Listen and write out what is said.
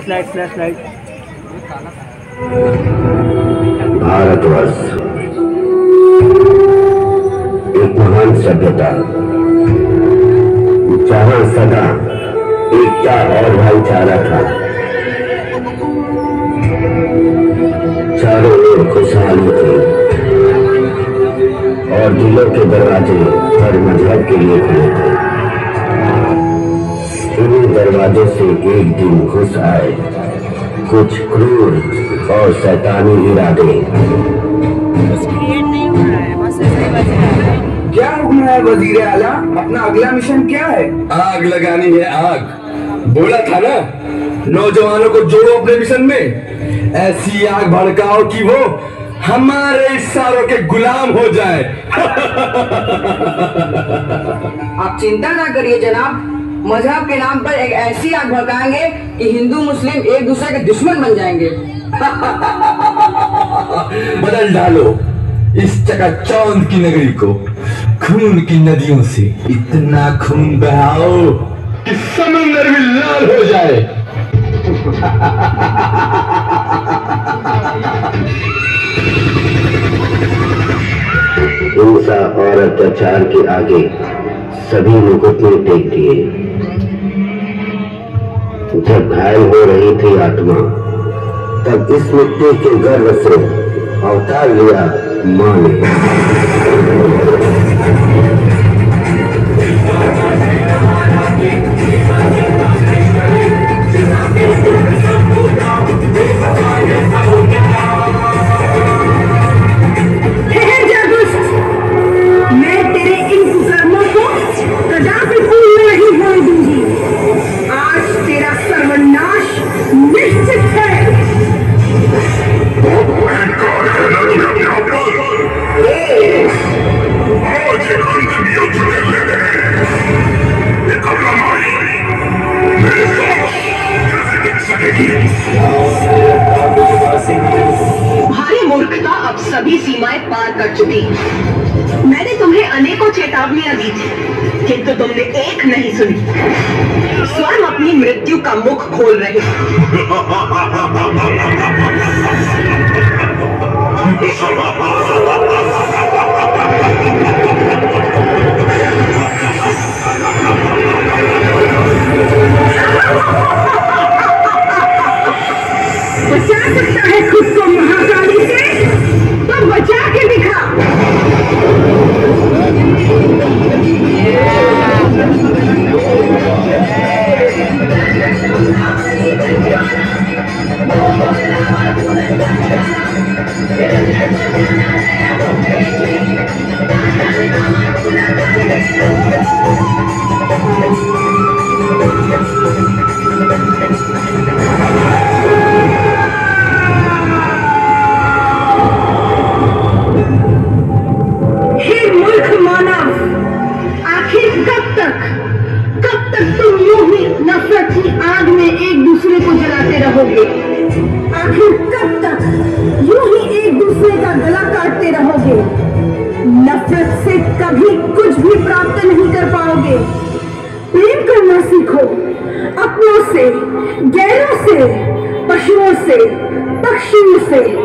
Flash flash light Bharatvarsh एक महान सभ्यता। जहाँ सदा एकता और भाईचारा था। चारों ओर खुशहाली थी। और दिलों के दरवाजे हर मज़हब के लिए खुले थे। दरवाजों से एक दिन घुस आए। कुछ क्रूर और शैतानी इरादे। है ही है क्या हुक्म है वज़ीर आला? अपना अगला मिशन क्या है? आग लगानी है आग। बोला था ना नौजवानों को जोड़ो अपने मिशन में। ऐसी आग भड़काओ कि वो हमारे इशारों के गुलाम हो जाए। आप चिंता ना करिए जनाब मज़हब के नाम पर एक ऐसी आग भड़काएँगे कि हिंदू मुस्लिम एक दूसरे के दुश्मन बन जाएँगे। बदल डालो इस चकाचौंध की नगरी को खून की नदियों से। इतना खून बहाओ कि समंदर भी लाल हो जाए। हिंसा और अत्याचार के आगे सभी मुकुटने टेक दिए। जब घायल हो रही थी आत्मा, तब इस मिट्टी के गर्व से अवतार लिया माँ ने। भारी मूर्खता अब सभी सीमाएँ पार कर चुकी मैंने तुम्हें अनेकों चेतावनियाँ दी थी किंतु तुमने एक नहीं सुनी स्वयं अपनी मृत्यु का मुख खोल रहे हो। सकता है खुद को महाकाली से तो बचा के दिखा हे ही नफरत की आग में एक दूसरे को जलाते रहोगे। आखिर कब तक यूँ ही एक दूसरे का गला काटते रहोगे? नफरत से कभी कुछ भी प्राप्त नहीं कर पाओगे। प्रेम करना सीखो, अपनों से गैरों से, पशुओं से, पक्षियों से।